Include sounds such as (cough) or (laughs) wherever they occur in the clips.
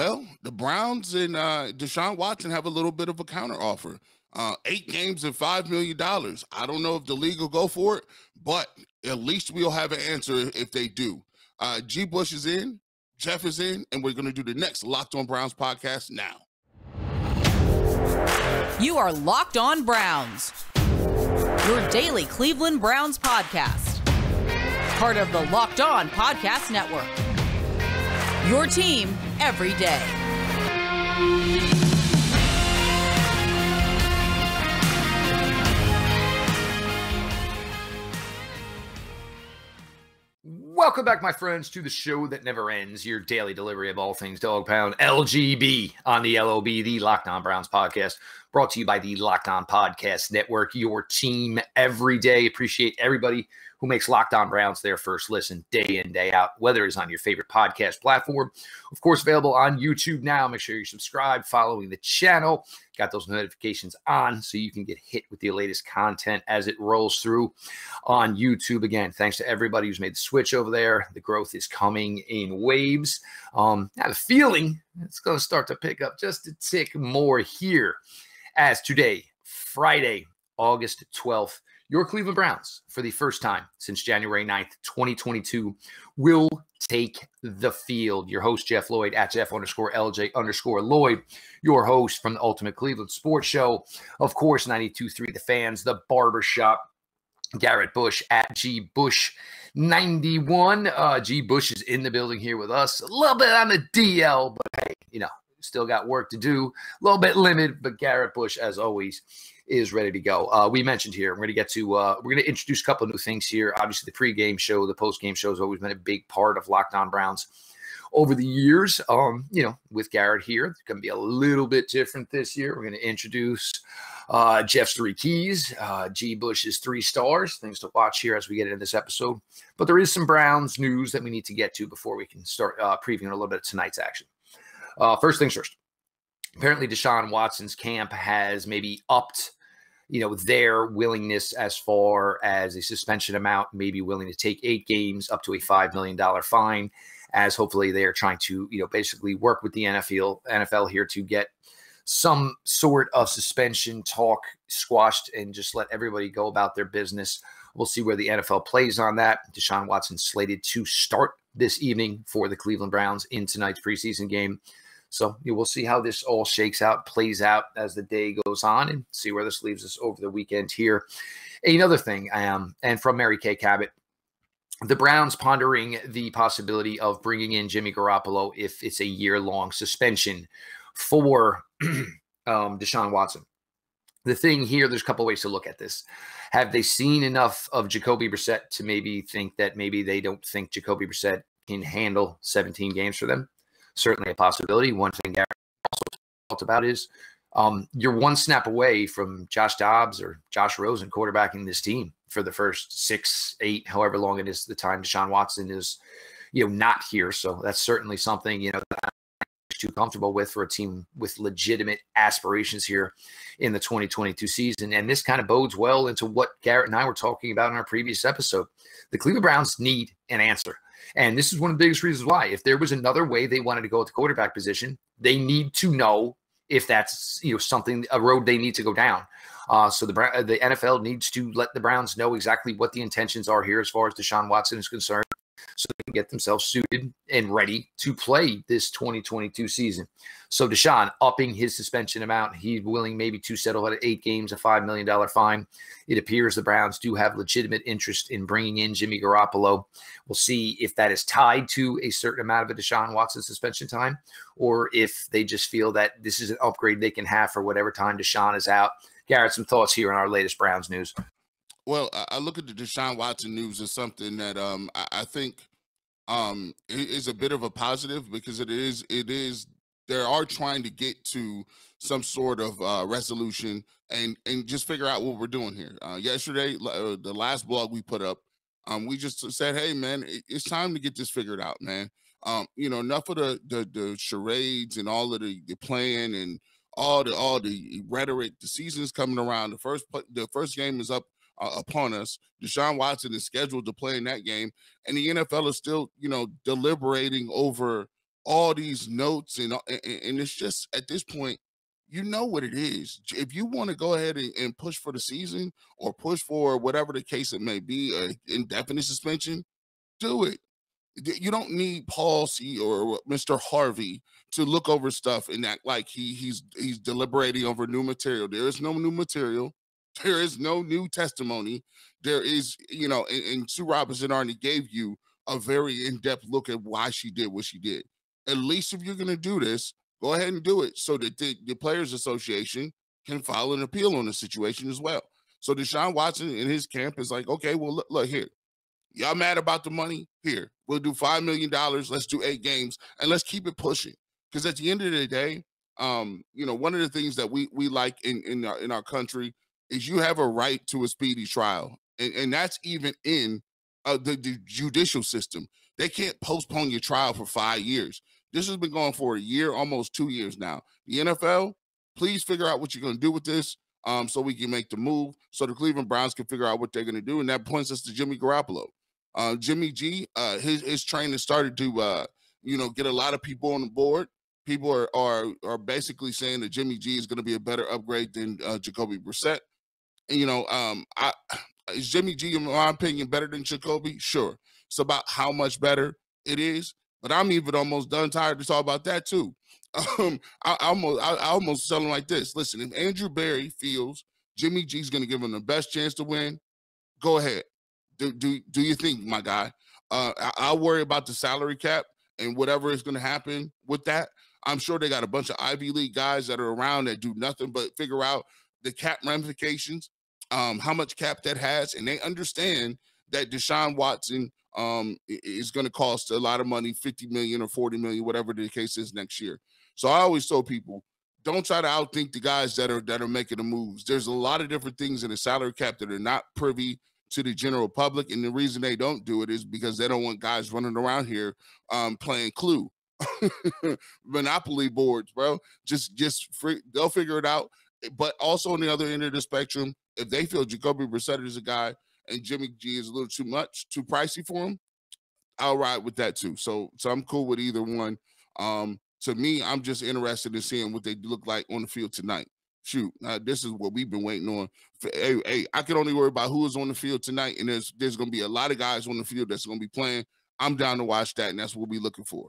Well, the Browns and uh, Deshaun Watson have a little bit of a counter offer. Uh, eight games and five million dollars. I don't know if the league will go for it, but at least we'll have an answer if they do. Uh, G. Bush is in, Jeff is in, and we're going to do the next Locked On Browns podcast now. You are Locked On Browns, your daily Cleveland Browns podcast, part of the Locked On Podcast Network. Your team every day. Welcome back, my friends, to the show that never ends, your daily delivery of all things dog pound LGB on the LOB, the Locked On Browns podcast, brought to you by the Locked On Podcast Network, your team every day. Appreciate everybody who makes Locked On Browns their first listen day in, day out, whether it's on your favorite podcast platform. Of course, available on YouTube now. Make sure you subscribe, following the channel. Got those notifications on so you can get hit with the latest content as it rolls through on YouTube. Again, thanks to everybody who's made the switch over there. The growth is coming in waves. Um, I have a feeling it's going to start to pick up just a tick more here as today, Friday, August 12th, your Cleveland Browns, for the first time since January 9th, 2022, will take the field. Your host, Jeff Lloyd, at Jeff underscore LJ underscore Lloyd, your host from the Ultimate Cleveland Sports Show. Of course, 92.3 The Fans, The Barbershop, Garrett Bush at G Bush 91. Uh, G Bush is in the building here with us. A little bit on the DL, but hey, you know, still got work to do. A little bit limited, but Garrett Bush, as always, is ready to go. Uh, we mentioned here, we're going to get to, uh, we're going to introduce a couple of new things here. Obviously, the pregame show, the postgame show has always been a big part of Locked On Browns over the years. Um, you know, with Garrett here, it's going to be a little bit different this year. We're going to introduce uh, Jeff's three keys, uh, G. Bush's three stars, things to watch here as we get into this episode. But there is some Browns news that we need to get to before we can start uh, previewing a little bit of tonight's action. Uh, first things first. Apparently, Deshaun Watson's camp has maybe upped you know, their willingness as far as a suspension amount, maybe willing to take eight games up to a $5 million fine, as hopefully they are trying to, you know, basically work with the NFL, NFL here to get some sort of suspension talk squashed and just let everybody go about their business. We'll see where the NFL plays on that. Deshaun Watson slated to start this evening for the Cleveland Browns in tonight's preseason game. So you will see how this all shakes out, plays out as the day goes on, and see where this leaves us over the weekend here. Another thing, um, and from Mary Kay Cabot, the Browns pondering the possibility of bringing in Jimmy Garoppolo if it's a year long suspension for (clears throat) um, Deshaun Watson. The thing here, there's a couple ways to look at this. Have they seen enough of Jacoby Brissett to maybe think that maybe they don't think Jacoby Brissett can handle 17 games for them? Certainly a possibility. One thing Gary also talked about is um, you're one snap away from Josh Dobbs or Josh Rosen quarterbacking this team for the first six, eight, however long it is the time Deshaun Watson is, you know, not here. So that's certainly something, you know, too comfortable with for a team with legitimate aspirations here in the 2022 season. And this kind of bodes well into what Garrett and I were talking about in our previous episode. The Cleveland Browns need an answer. And this is one of the biggest reasons why. If there was another way they wanted to go at the quarterback position, they need to know if that's you know something a road they need to go down. Uh, so the the NFL needs to let the Browns know exactly what the intentions are here as far as Deshaun Watson is concerned so they can get themselves suited and ready to play this 2022 season. So Deshaun upping his suspension amount, he's willing maybe to settle at eight games, a $5 million fine. It appears the Browns do have legitimate interest in bringing in Jimmy Garoppolo. We'll see if that is tied to a certain amount of a Deshaun Watson suspension time, or if they just feel that this is an upgrade they can have for whatever time Deshaun is out. Garrett, some thoughts here on our latest Browns news. Well, I look at the Deshaun Watson news as something that um, I think um, is a bit of a positive because it is it is they are trying to get to some sort of uh, resolution and and just figure out what we're doing here. Uh, yesterday, uh, the last blog we put up, um, we just said, "Hey, man, it's time to get this figured out, man." Um, you know, enough of the the, the charades and all of the, the plan and all the all the rhetoric. The season's coming around. The first the first game is up uh, upon us. Deshaun Watson is scheduled to play in that game, and the NFL is still, you know, deliberating over all these notes and and, and it's just at this point you know what it is. If you want to go ahead and, and, push for the season or push for whatever the case it may be, an indefinite suspension, do it. You don't need Paul C or Mr. Harvey to look over stuff and act like he he's he's deliberating over new material. There is no new material. There is no new testimony. There is, you know, and, and Sue Robinson already gave you a very in-depth look at why she did what she did. At least if you're gonna do this, go ahead and do it so that the, the Players Association can file an appeal on the situation as well. So Deshaun Watson and his camp is like, okay, well, look, look here. Y'all mad about the money? Here, we'll do $5 million. Let's do eight games and let's keep it pushing. Because at the end of the day, um, you know, one of the things that we we like in in our, in our country is you have a right to a speedy trial, and, and that's even in uh, the, the judicial system. They can't postpone your trial for five years. This has been going for a year, almost two years now. The NFL, please figure out what you're going to do with this um, so we can make the move so the Cleveland Browns can figure out what they're going to do. And that points us to Jimmy Garoppolo. Uh, Jimmy G, uh, his, his training started to, uh, you know, get a lot of people on the board. People are are, are basically saying that Jimmy G is going to be a better upgrade than uh, Jacoby Brissett. You know, um, I, (sighs) is Jimmy G, in my opinion, better than Jacoby? Sure. It's about how much better it is. But I'm even almost done tired to talk about that too. (laughs) Um, I, I almost I, I almost tell him like this: Listen, if Andrew Berry feels Jimmy G's going to give him the best chance to win, go ahead. Do do do you think, my guy? Uh, I, I'll worry about the salary cap and whatever is going to happen with that. I'm sure they got a bunch of Ivy League guys that are around that do nothing but figure out the cap ramifications, um, how much cap that has, and they understand that Deshaun Watson um, is going to cost a lot of money 50 million or 40 million, whatever the case is next year. So I always tell people, don't try to outthink the guys that are that are making the moves. There's a lot of different things in the salary cap that are not privy to the general public, and the reason they don't do it is because they don't want guys running around here um, playing Clue, (laughs) Monopoly boards, bro. Just just free, they'll figure it out. But also on the other end of the spectrum, if they feel Jacoby Brissett is a guy and Jimmy G is a little too much, too pricey for him, I'll ride with that too. So so I'm cool with either one. Um, to me, I'm just interested in seeing what they look like on the field tonight. Shoot, uh, this is what we've been waiting on. For, hey, hey, I can only worry about who is on the field tonight, and there's there's going to be a lot of guys on the field that's going to be playing. I'm down to watch that, and that's what we'll be looking for.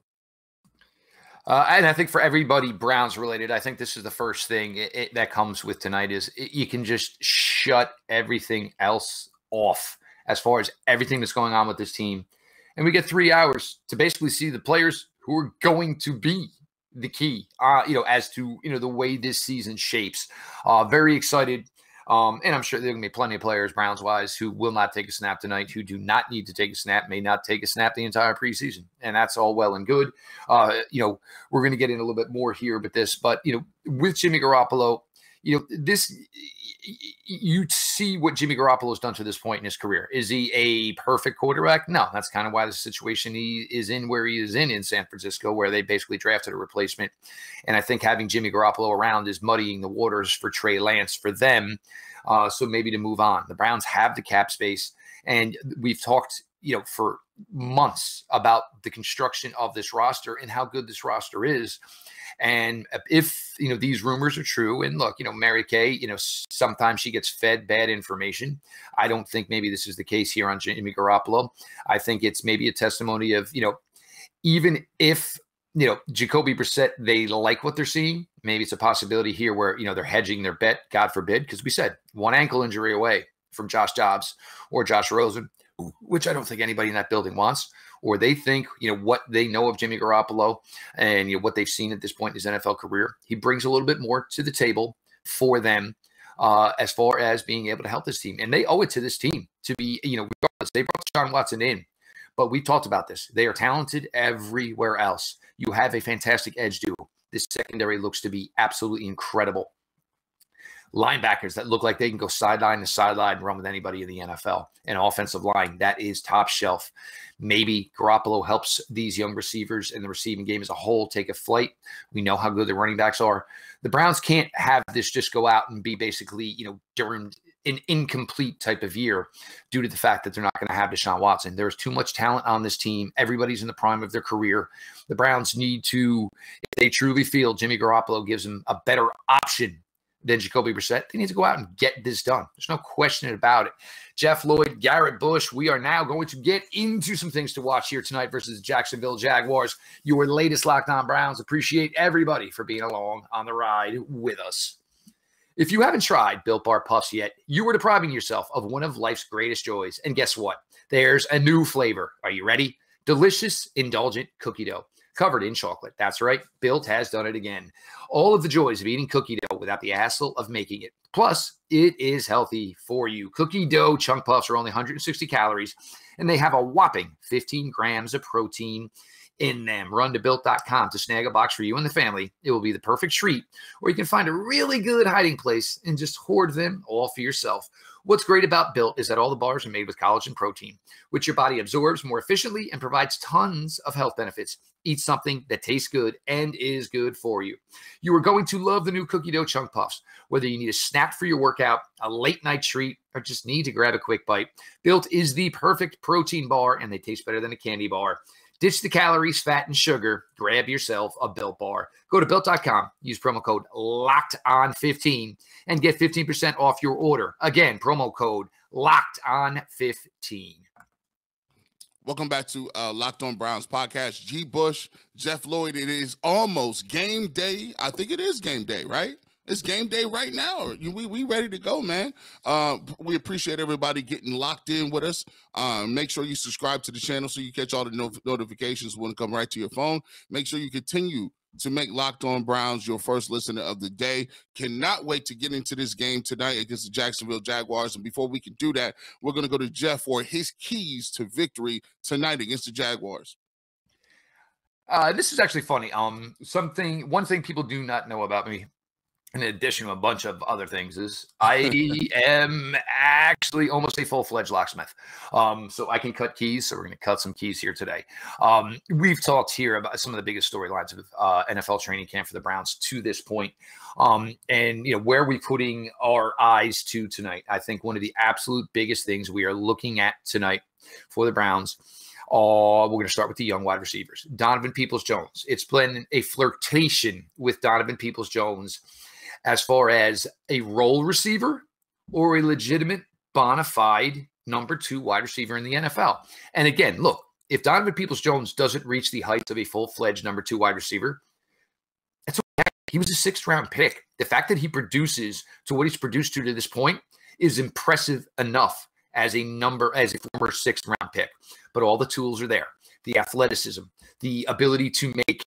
Uh, and I think for everybody Browns related, I think this is the first thing it, it, that comes with tonight is it, you can just shut everything else off as far as everything that's going on with this team. And we get three hours to basically see the players who are going to be the key, uh, you know, as to, you know, the way this season shapes. Uh, very excited. Um, and I'm sure there are going to be plenty of players, Browns wise, who will not take a snap tonight, who do not need to take a snap, may not take a snap the entire preseason. And that's all well and good. Uh, you know, we're going to get in a little bit more here with this, but, you know, with Jimmy Garoppolo, you know, this you see what Jimmy Garoppolo has done to this point in his career. Is he a perfect quarterback? No, that's kind of why the situation he is in where he is in in San Francisco, where they basically drafted a replacement. And I think having Jimmy Garoppolo around is muddying the waters for Trey Lance for them. Uh, so maybe to move on. The Browns have the cap space, and we've talked, you know, for months about the construction of this roster and how good this roster is. And if you know these rumors are true, and look, you know, Mary Kay, you know, sometimes she gets fed bad information. I don't think maybe this is the case here on Jimmy Garoppolo. I think it's maybe a testimony of you know, even if you know Jacoby Brissett, they like what they're seeing. Maybe it's a possibility here where you know they're hedging their bet. God forbid, because we said one ankle injury away from Josh Dobbs or Josh Rosen, which I don't think anybody in that building wants or they think, you know, what they know of Jimmy Garoppolo and you know what they've seen at this point in his NFL career, he brings a little bit more to the table for them uh, as far as being able to help this team. And they owe it to this team to be, you know, they brought Sean Watson in, but we talked about this. They are talented everywhere else. You have a fantastic edge duo. This secondary looks to be absolutely incredible linebackers that look like they can go sideline to sideline and run with anybody in the NFL. An offensive line that is top shelf. Maybe Garoppolo helps these young receivers and the receiving game as a whole take a flight. We know how good the running backs are. The Browns can't have this just go out and be basically, you know, during an incomplete type of year due to the fact that they're not going to have Deshaun Watson. There's too much talent on this team. Everybody's in the prime of their career. The Browns need to, if they truly feel Jimmy Garoppolo gives them a better option than Jacoby Brissett, they need to go out and get this done. There's no question about it. Jeff Lloyd, Garrett Bush, we are now going to get into some things to watch here tonight versus the Jacksonville Jaguars. Your latest Locked On Browns. Appreciate everybody for being along on the ride with us. If you haven't tried Built Bar Puffs yet, you are depriving yourself of one of life's greatest joys. And guess what? There's a new flavor. Are you ready? Delicious, indulgent cookie dough covered in chocolate. That's right. Built has done it again. All of the joys of eating cookie dough without the hassle of making it. Plus, it is healthy for you. Cookie dough chunk puffs are only 160 calories and they have a whopping 15 grams of protein in them. Run to built.com to snag a box for you and the family. It will be the perfect treat, or you can find a really good hiding place and just hoard them all for yourself. What's great about Built is that all the bars are made with collagen protein, which your body absorbs more efficiently and provides tons of health benefits. Eat something that tastes good and is good for you. You are going to love the new cookie dough chunk puffs. Whether you need a snack for your workout, a late night treat, or just need to grab a quick bite, Built is the perfect protein bar and they taste better than a candy bar. Ditch the calories, fat, and sugar. Grab yourself a Built Bar. Go to Built.com. Use promo code Locked On 15 and get 15% off your order. Again, promo code Locked On 15. Welcome back to uh, Locked On Browns podcast. G. Bush, Jeff Lloyd. It is almost game day. I think it is game day, right? It's game day right now. We we ready to go, man. Uh, we appreciate everybody getting locked in with us. Uh, make sure you subscribe to the channel so you catch all the no- notifications when it come right to your phone. Make sure you continue to make Locked On Browns your first listener of the day. Cannot wait to get into this game tonight against the Jacksonville Jaguars. And before we can do that, we're going to go to Jeff for his keys to victory tonight against the Jaguars. Uh, this is actually funny. Um, something, one thing people do not know about me in addition to a bunch of other things, is (laughs) I am actually almost a full fledged locksmith. Um, so I can cut keys. So we're going to cut some keys here today. Um, we've talked here about some of the biggest storylines of uh, NFL training camp for the Browns to this point. Um, and you know where are we putting our eyes to tonight? I think one of the absolute biggest things we are looking at tonight for the Browns. Uh, we're going to start with the young wide receivers. Donovan Peoples Jones. It's been a flirtation with Donovan Peoples Jones as far as a role receiver or a legitimate bona fide number two wide receiver in the NFL. And again, look, if Donovan Peoples Jones doesn't reach the heights of a full fledged number two wide receiver, that's okay. He was a sixth round pick. The fact that he produces to what he's produced to to this point is impressive enough as a number, as a former sixth round pick. But all the tools are there the athleticism, the ability to make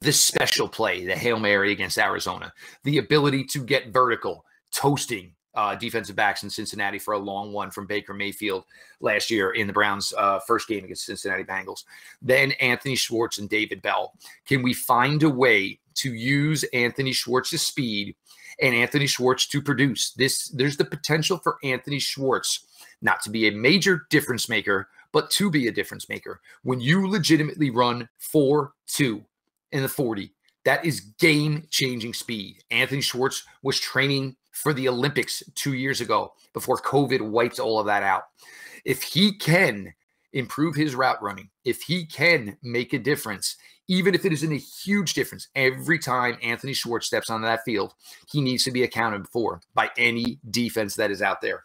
the special play, the Hail Mary against Arizona, the ability to get vertical, toasting uh, defensive backs in Cincinnati for a long one from Baker Mayfield last year in the Browns' uh, first game against Cincinnati Bengals. Then Anthony Schwartz and David Bell. Can we find a way to use Anthony Schwartz's speed and Anthony Schwartz to produce this? There's the potential for Anthony Schwartz not to be a major difference maker, but to be a difference maker. When you legitimately run 4 2, in the 40. That is game changing speed. Anthony Schwartz was training for the Olympics two years ago before COVID wiped all of that out. If he can improve his route running, if he can make a difference, even if it isn't a huge difference, every time Anthony Schwartz steps onto that field, he needs to be accounted for by any defense that is out there.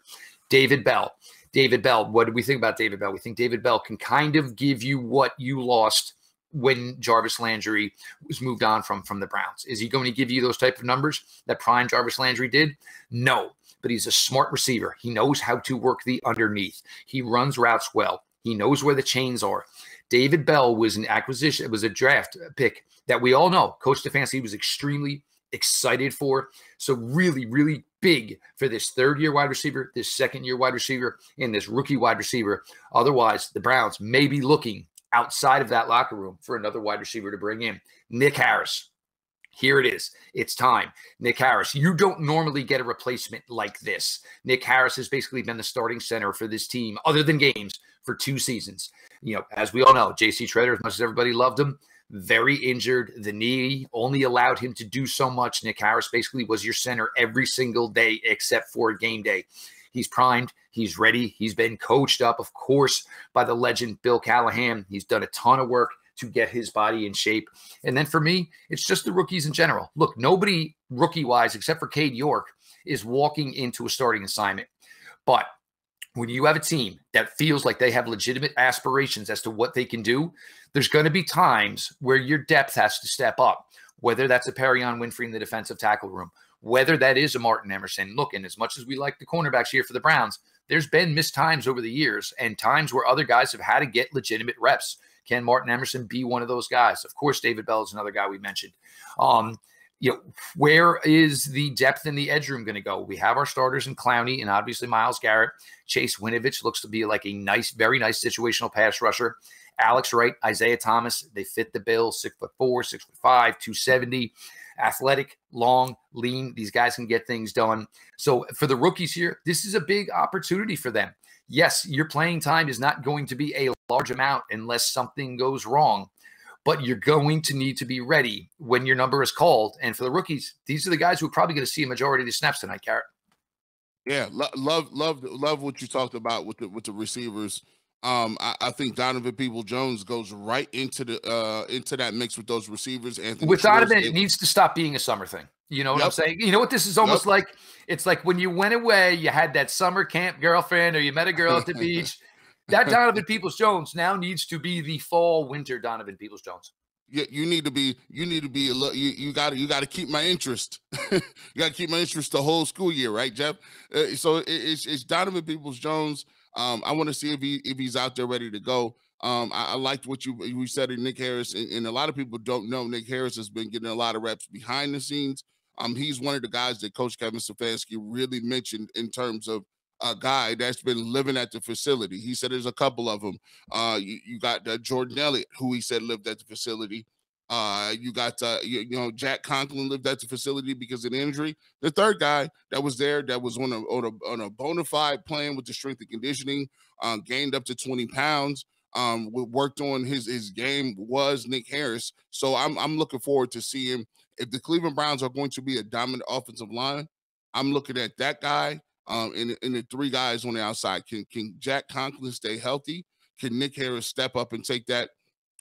David Bell. David Bell, what do we think about David Bell? We think David Bell can kind of give you what you lost when Jarvis Landry was moved on from from the Browns. Is he going to give you those type of numbers that prime Jarvis Landry did? No, but he's a smart receiver. He knows how to work the underneath. He runs routes well. He knows where the chains are. David Bell was an acquisition, it was a draft pick that we all know Coach Stefanski was extremely excited for. So really, really big for this third year wide receiver, this second year wide receiver, and this rookie wide receiver. Otherwise, the Browns may be looking outside of that locker room for another wide receiver to bring in. Nick Harris. Here it is. It's time. Nick Harris. You don't normally get a replacement like this. Nick Harris has basically been the starting center for this team, other than games, for two seasons. You know, as we all know, JC Tretter, as much as everybody loved him, very injured. The knee only allowed him to do so much. Nick Harris basically was your center every single day except for game day. He's primed. He's ready. He's been coached up, of course, by the legend Bill Callahan. He's done a ton of work to get his body in shape. And then for me, it's just the rookies in general. Look, nobody rookie wise, except for Cade York, is walking into a starting assignment. But when you have a team that feels like they have legitimate aspirations as to what they can do, there's going to be times where your depth has to step up, whether that's a Perrion Winfrey in the defensive tackle room, whether that is a Martin Emerson. Look, and as much as we like the cornerbacks here for the Browns, there's been missed times over the years and times where other guys have had to get legitimate reps. Can Martin Emerson be one of those guys? Of course, David Bell is another guy we mentioned. Um, you know, where is the depth in the edge room going to go? We have our starters in Clowney and obviously Myles Garrett. Chase Winovich looks to be like a nice, very nice situational pass rusher. Alex Wright, Isaiah Thomas, they fit the bill. Six foot four, six foot five, 270, athletic, long, lean. These guys can get things done. So for the rookies here, this is a big opportunity for them. Yes, your playing time is not going to be a large amount unless something goes wrong but you're going to need to be ready when your number is called. And for the rookies, these are the guys who are probably going to see a majority of the snaps tonight, Garrett. Yeah, lo- love, love, love what you talked about with the with the receivers. Um, I, I, think Donovan People Jones goes right into the uh into that mix with those receivers. Anthony with Donovan, it, needs to stop being a summer thing. You know what yep. I'm saying? You know what this is almost yep. like? It's like when you went away, you had that summer camp girlfriend, or you met a girl at the (laughs) beach, that Donovan Peoples Jones now needs to be the fall winter Donovan Peoples Jones. You, you need to be you need to be a you you got to you got to keep my interest. (laughs) you got to keep my interest the whole school year, right, Jeff? Uh, so it, it's it's Donovan Peoples Jones. Um, I want to see if he if he's out there ready to go. Um, I, I liked what you you said in Nick Harris, and, and, a lot of people don't know Nick Harris has been getting a lot of reps behind the scenes. Um, he's one of the guys that Coach Kevin Stefanski really mentioned in terms of a guy that's been living at the facility. He said there's a couple of them. Uh, you, you got uh, Jordan Elliott, who he said lived at the facility. Uh, you got uh, you, you, know Jack Conklin lived at the facility because of an injury. The third guy that was there that was on a on a, on a bona fide plan with the strength and conditioning, um, gained up to 20 pounds. Um, worked on his his game was Nick Harris. So I'm I'm looking forward to seeing him. if the Cleveland Browns are going to be a dominant offensive line. I'm looking at that guy um, and, and the three guys on the outside. Can can Jack Conklin stay healthy? Can Nick Harris step up and take that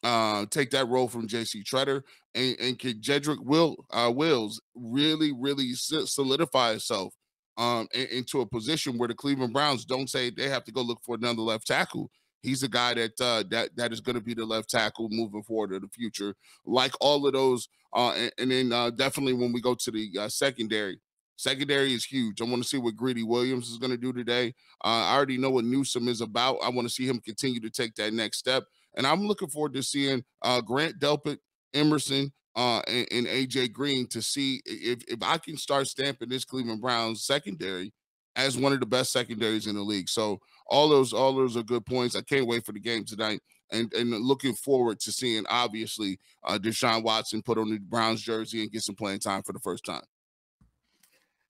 uh, take that role from J.C. Tretter? And, and can Jedrick Will uh, Wills really really solidify himself um, into a position where the Cleveland Browns don't say they have to go look for another left tackle? He's a guy that uh, that that is going to be the left tackle moving forward in the future. Like all of those, uh, and, and then uh, definitely when we go to the uh, secondary, Secondary is huge. I want to see what Greedy Williams is going to do today. Uh, I already know what Newsome is about. I want to see him continue to take that next step. And I'm looking forward to seeing uh, Grant Delpit, Emerson, uh, and, and, AJ Green to see if, if I can start stamping this Cleveland Browns secondary as one of the best secondaries in the league. So all those all those are good points. I can't wait for the game tonight. And, and looking forward to seeing obviously uh, Deshaun Watson put on the Browns jersey and get some playing time for the first time.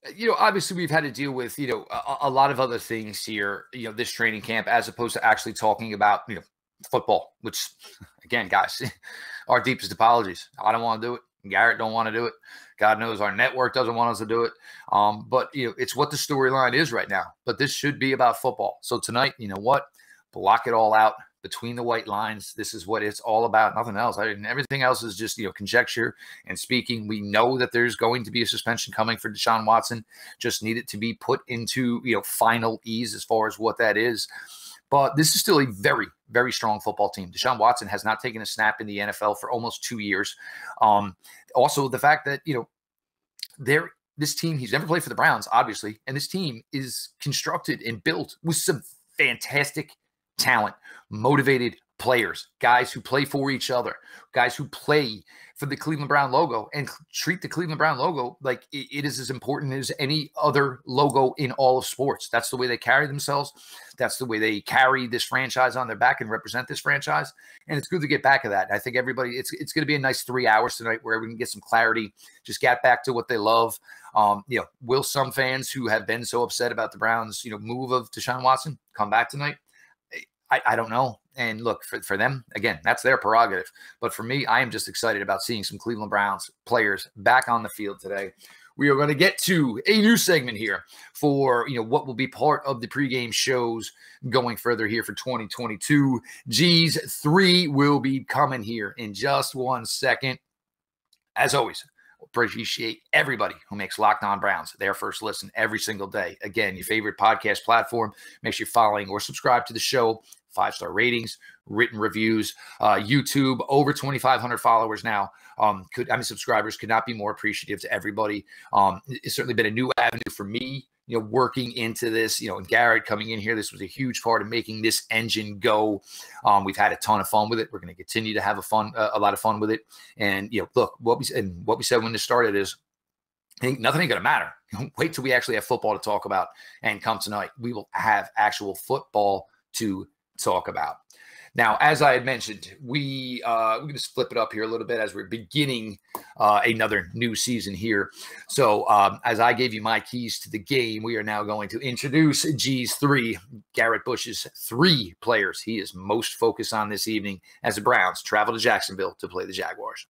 Uh, you know, obviously we've had to deal with, you know, a, a, lot of other things here, you know, this training camp, as opposed to actually talking about, you know, football, which again, guys, (laughs) our deepest apologies. I don't want to do it. Garrett don't want to do it. God knows our network doesn't want us to do it. Um, but you know, it's what the storyline is right now. But this should be about football. So tonight, you know what? Block it all out between the white lines. This is what it's all about. Nothing else. I mean, everything else is just you know conjecture and speaking. We know that there's going to be a suspension coming for Deshaun Watson. Just need it to be put into you know final ease as far as what that is. But this is still a very, very strong football team. Deshaun Watson has not taken a snap in the NFL for almost two years. Um, also, the fact that you know there this team he's never played for the Browns, obviously, and this team is constructed and built with some fantastic talent, motivated players, guys who play for each other, guys who play for the Cleveland Brown logo and treat the Cleveland Brown logo like it is as important as any other logo in all of sports. That's the way they carry themselves. That's the way they carry this franchise on their back and represent this franchise. And it's good to get back to that. I think everybody, it's it's going to be a nice three hours tonight where we can get some clarity, just get back to what they love. Um, you know, will some fans who have been so upset about the Browns, you know, move of Deshaun Watson come back tonight? I, I don't know. And look, for, for them, again, that's their prerogative. But for me, I am just excited about seeing some Cleveland Browns players back on the field today. We are going to get to a new segment here for you know what will be part of the pregame shows going further here for 2022. G's three will be coming here in just one second. As always, appreciate everybody who makes Locked On Browns their first listen every single day. Again, your favorite podcast platform. Make sure you're following or subscribe to the show. Five star ratings, written reviews, uh, YouTube over 2,500 followers now. Um, could I mean subscribers could not be more appreciative to everybody. Um, it's certainly been a new avenue for me you know, working into this, you know, and Garrett coming in here, this was a huge part of making this engine go. Um, we've had a ton of fun with it. We're going to continue to have a fun, uh, a lot of fun with it. And you know, look, what we and what we said when this started is, ain't, nothing ain't going to matter. (laughs) Wait till we actually have football to talk about. And come tonight, we will have actual football to talk about. Now, as I had mentioned, we uh, we're going to flip it up here a little bit as we're beginning uh, another new season here. So, um, as I gave you my keys to the game, we are now going to introduce G's three, Garrett Bush's three players he is most focused on this evening as the Browns travel to Jacksonville to play the Jaguars.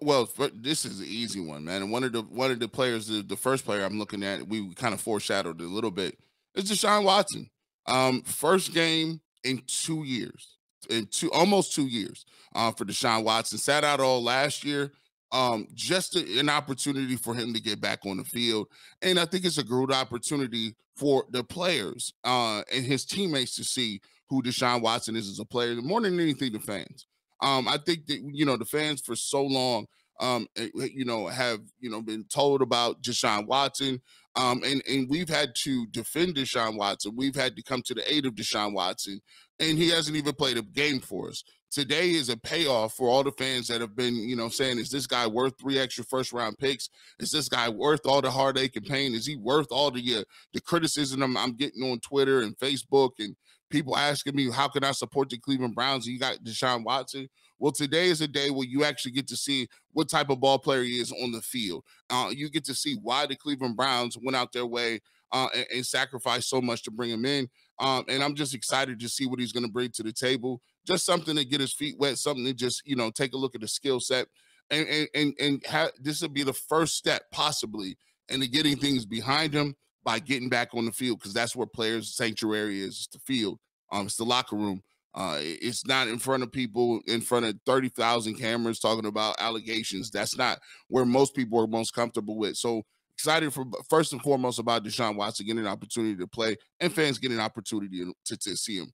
Well, this is an easy one, man. And one of the one of the players, the, the first player I'm looking at, we kind of foreshadowed a little bit, is Deshaun Watson. Um, first game in two years in two almost two years uh, for Deshaun Watson. Sat out all last year. Um, just a, an opportunity for him to get back on the field, and I think it's a good opportunity for the players uh, and his teammates to see who Deshaun Watson is as a player, more than anything, the fans. Um, I think that you know the fans for so long, um, eh, eh, you know, have you know been told about Deshaun Watson, um, and and we've had to defend Deshaun Watson. We've had to come to the aid of Deshaun Watson and he hasn't even played a game for us. Today is a payoff for all the fans that have been, you know, saying, is this guy worth three extra first round picks? Is this guy worth all the heartache and pain? Is he worth all the uh, the criticism I'm, I'm getting on Twitter and Facebook and people asking me how can I support the Cleveland Browns? You got Deshaun Watson. Well, today is a day where you actually get to see what type of ball player he is on the field. Uh, you get to see why the Cleveland Browns went out their way uh, and, and sacrificed so much to bring him in. Um, and I'm just excited to see what he's going to bring to the table. Just something to get his feet wet, something to just you know take a look at the skill set, and and and, and ha- this will be the first step possibly into getting things behind him by getting back on the field because that's where players' sanctuary is, It's the field. Um, it's the locker room. Uh, it's not in front of people in front of 30,000 cameras talking about allegations. That's not where most people are most comfortable with. So excited for first and foremost about Deshaun Watson getting an opportunity to play and fans getting an opportunity to, to see him.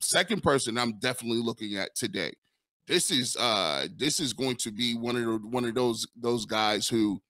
Second person I'm definitely looking at today. This is uh this is going to be one of the, one of those those guys who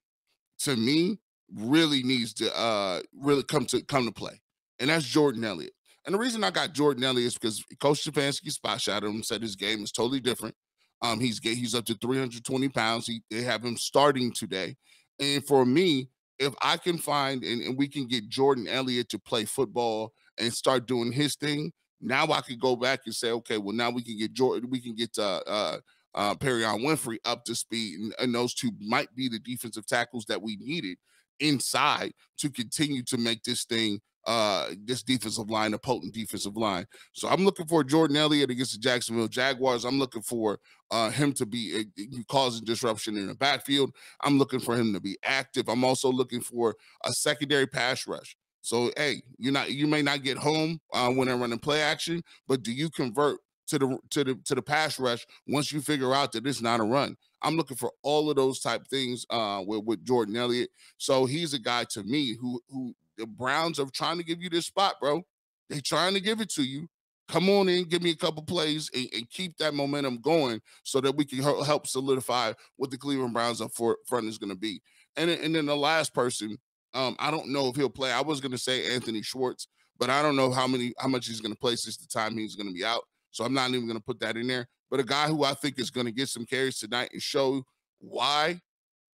to me really needs to uh really come to come to play. And that's Jordan Elliott. And the reason I got Jordan Elliott is because Coach Stefanski spot shot him, said his game is totally different. Um, he's he's up to 320 pounds. He, they have him starting today. And for me, if I can find and, and we can get Jordan Elliott to play football and start doing his thing, now I could go back and say, okay, well now we can get Jordan, we can get uh uh uh Perrion Winfrey up to speed, and, and those two might be the defensive tackles that we needed inside to continue to make this thing uh this defensive line a potent defensive line. So I'm looking for Jordan Elliott against the Jacksonville Jaguars. I'm looking for uh him to be uh, causing disruption in the backfield. I'm looking for him to be active. I'm also looking for a secondary pass rush. So hey, you're not you may not get home uh, when I'm running play action, but do you convert to the to the to the pass rush once you figure out that it's not a run? I'm looking for all of those type things uh, with, with Jordan Elliott. So he's a guy to me who who the Browns are trying to give you this spot, bro. They're trying to give it to you. Come on in, give me a couple plays, and, and keep that momentum going so that we can help solidify what the Cleveland Browns up for front is going to be. And and then the last person, um, I don't know if he'll play. I was going to say Anthony Schwartz, but I don't know how many how much he's going to play since the time he's going to be out. So I'm not even going to put that in there. But a guy who I think is going to get some carries tonight and show why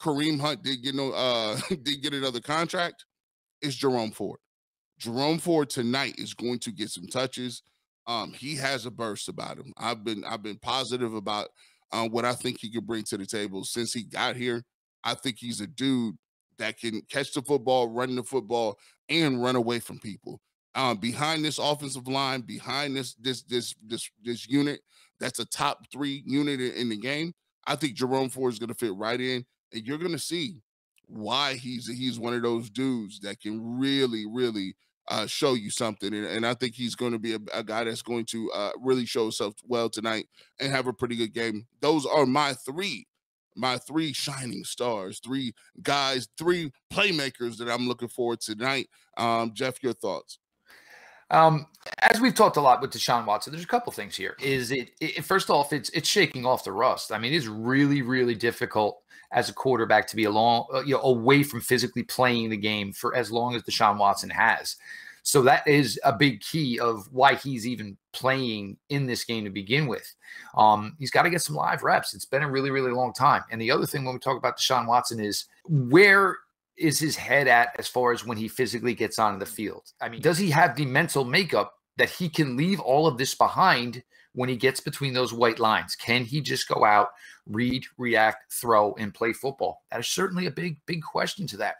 Kareem Hunt did get no uh (laughs) did get another contract is Jerome Ford. Jerome Ford tonight is going to get some touches. Um, he has a burst about him. I've been I've been positive about uh, what I think he could bring to the table since he got here. I think he's a dude that can catch the football, run the football, and run away from people. um, behind this offensive line, behind this this this this this unit that's a top three unit in the game. I think Jerome Ford is going to fit right in, and you're going to see why he's he's one of those dudes that can really really uh, show you something, and, and I think he's going to be a, a, guy that's going to uh, really show himself well tonight and have a pretty good game. Those are my three, my three shining stars, three guys, three playmakers that I'm looking forward to tonight. Um, Jeff, your thoughts? Um, as we've talked a lot with Deshaun Watson, there's a couple things here. Is it, it, first off, it's it's shaking off the rust. I mean, it's really really difficult as a quarterback to be along, uh, you know, away from physically playing the game for as long as Deshaun Watson has. So that is a big key of why he's even playing in this game to begin with. Um, he's got to get some live reps. It's been a really, really long time. And the other thing when we talk about Deshaun Watson is where is his head at as far as when he physically gets on the mm-hmm. field? I mean, does he have the mental makeup that he can leave all of this behind when he gets between those white lines? Can he just go out, read, react, throw, and play football? That is certainly a big, big question to that.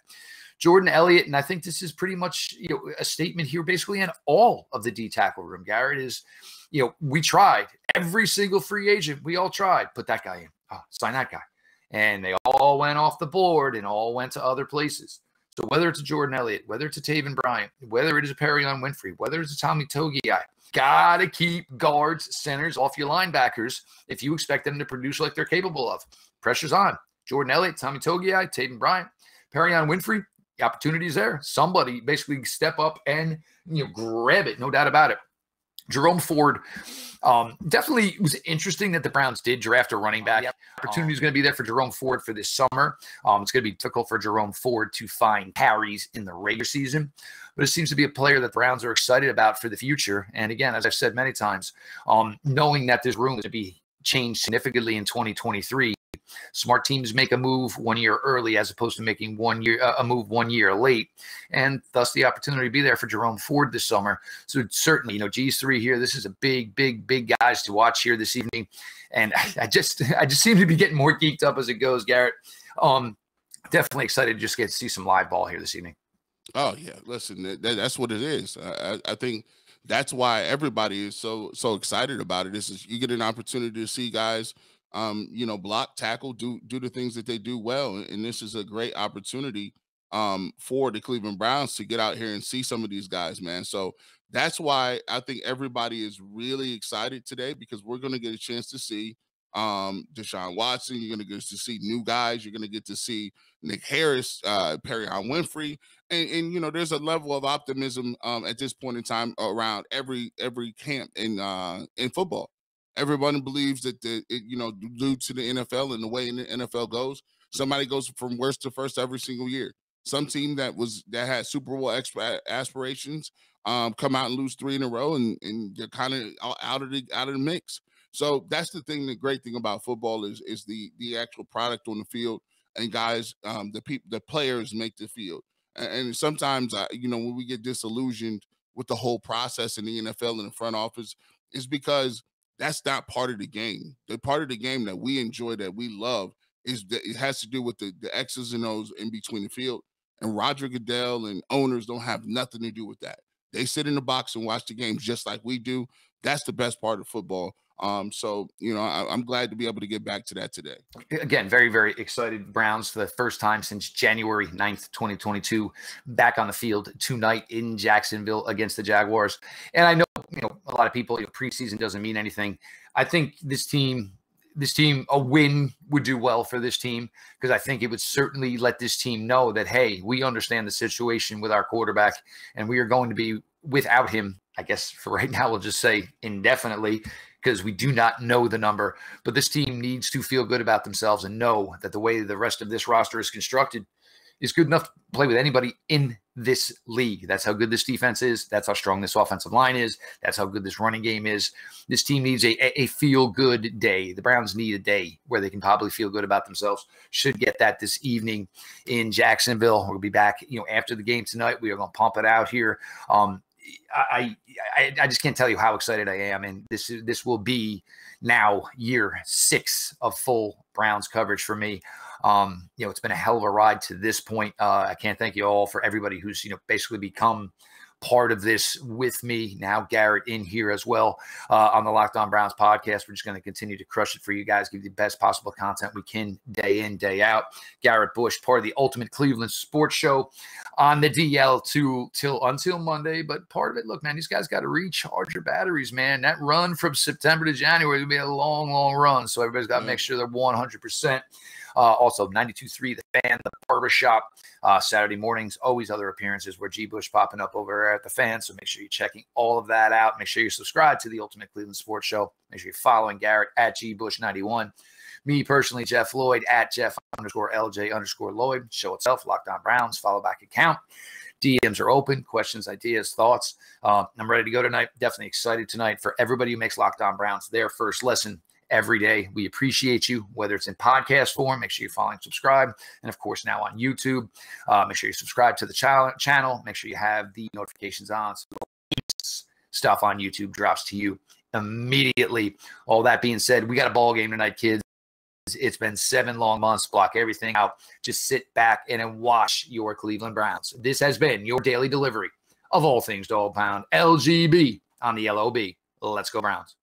Jordan Elliott, and I think this is pretty much you know a statement here, basically in all of the D tackle room. Garrett is, you know, we tried every single free agent. We all tried. Put that guy in. Oh, sign that guy and they all went off the board and all went to other places. So whether it's a Jordan Elliott, whether it's a Taven Bryant, whether it is a Perrion Winfrey, whether it's a Tommy Togiai, gotta keep guards, centers off your linebackers if you expect them to produce like they're capable of. Pressure's on. Jordan Elliott, Tommy Togiai, Taven Bryan, Perrion Winfrey, the opportunity's there. Somebody basically step up and you know grab it, no doubt about it. Jerome Ford, um, definitely was interesting that the Browns did draft a running back. Opportunity is going to be there for Jerome Ford for this summer. Um, it's going to be difficult for Jerome Ford to find carries in the regular season, but it seems to be a player that the Browns are excited about for the future. And again, as I've said many times, um, knowing that this room is going to be changed significantly in 2023 Smart teams make a move one year early as opposed to making one year uh, a move one year late, and thus the opportunity to be there for Jerome Ford this summer. So certainly, you know, G's three here. This is a big, big, big guys to watch here this evening, and (laughs) I just I just seem to be getting more geeked up as it goes, Garrett. Um, definitely excited to just get to see some live ball here this evening. Oh yeah, listen, that, that's what it is. I, I think that's why everybody is so so excited about it. This is you get an opportunity to see guys um, you know, block, tackle, do do the things that they do well. And this is a great opportunity um for the Cleveland Browns to get out here and see some of these guys, man. So that's why I think everybody is really excited today because we're going to get a chance to see um Deshaun Watson. You're going to get to see new guys. You're going to get to see Nick Harris, uh, Perrion Winfrey, and, and you know there's a level of optimism um at this point in time around every every camp in uh in football. Everyone believes that the it, you know due to the NFL and the way the NFL goes, somebody goes from worst to first every single year. Some team that was that had Super Bowl aspirations um, come out and lose three in a row, and and you're kind of out of the out of the mix. So that's the thing. The great thing about football is is the the actual product on the field, and guys, um, the people, the players make the field. And, and sometimes, I, you know, when we get disillusioned with the whole process in the NFL and the front office, is because that's not part of the game. The part of the game that we enjoy, that we love, is that it has to do with the, the X's and O's in between the field. And Roger Goodell and owners don't have nothing to do with that. They sit in the box and watch the games just like we do. That's the best part of football. Um, so you know, I, am glad to be able to get back to that today. Again, very, very excited. Browns for the first time since January 9th, 2022, back on the field tonight in Jacksonville against the Jaguars. And I know, you know, a lot of people, you know, preseason doesn't mean anything. I think this team, this team, a win would do well for this team because I think it would certainly let this team know that, hey, we understand the situation with our quarterback and we are going to be without him I guess for right now, we'll just say indefinitely because we do not know the number. But this team needs to feel good about themselves and know that the way the rest of this roster is constructed is good enough to play with anybody in this league. That's how good this defense is. That's how strong this offensive line is. That's how good this running game is. This team needs a, a feel good day. The Browns need a day where they can probably feel good about themselves. Should get that this evening in Jacksonville. We'll be back, you know, after the game tonight. We are going to pump it out here. Um, I, I I just can't tell you how excited I am, and this is this will be now year six of full Browns coverage for me. Um, you know, it's been a hell of a ride to this point. Uh, I can't thank you all for everybody who's you know basically become part of this with me. Now, Garrett in here as well uh, on the Locked On Browns podcast. We're just going to continue to crush it for you guys, give you the best possible content we can day in, day out. Garrett Bush, part of the Ultimate Cleveland Sports Show on the DL to till until Monday. But part of it, look, man, these guys got to recharge your batteries, man. That run from September to January will be a long, long run. So everybody's got to make sure they're 100%. Uh, also, 92.3 The Fan, The Barbershop, uh, Saturday mornings, always other appearances where G. Bush popping up over at The Fan. So make sure you're checking all of that out. Make sure you're subscribed to the Ultimate Cleveland Sports Show. Make sure you're following Garrett at G. Bush 91 me personally, Jeff Lloyd at Jeff underscore LJ underscore Lloyd. Show itself, Locked On Browns, follow back account. DMs are open. Questions, ideas, thoughts. Uh, I'm ready to go tonight. Definitely excited tonight for everybody who makes Locked On Browns their first lesson every day. We appreciate you, whether it's in podcast form. Make sure you're following, subscribe, and of course now on YouTube. Uh, make sure you subscribe to the ch- channel. Make sure you have the notifications on. So stuff on YouTube drops to you immediately. All that being said, we got a ball game tonight, kids. It's been seven long months. Block everything out. Just sit back and watch your Cleveland Browns. This has been your daily delivery of all things Dog Pound LGB on the LOB. Let's go Browns.